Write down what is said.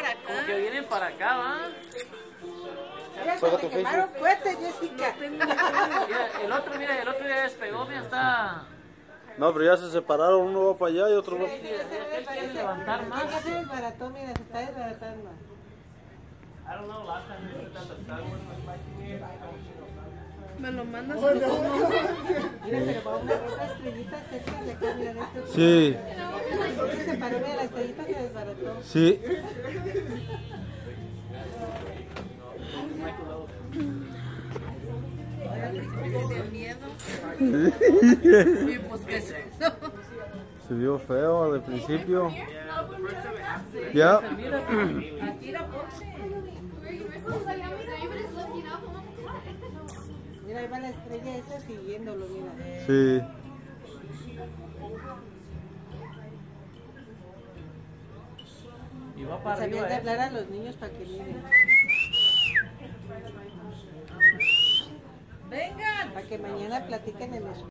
para acá. Como que vienen para acá, ¿va? Mira, se quemaron fuertes, Jessica. Mira, el otro, mira, el otro ya despegó, mira, está... No, pero ya se separaron, uno va para allá y otro va... Ese Aquel parece- quiere levantar más. Ya se desbarató, mira, se está desbaratando. Me lo mandas. Mira, pero va una, una estrellita cerca de acá, mira, de esto. Sí, Se separó, mira, la estrellita se desbarató. sí. Vio feo al principio. Ya. Mira, ahí va la estrella esa siguiéndolo, mira. Sí. Y va para arriba, de ¿eh? hablar a los niños para que miren. Vengan. Para que mañana platiquen en los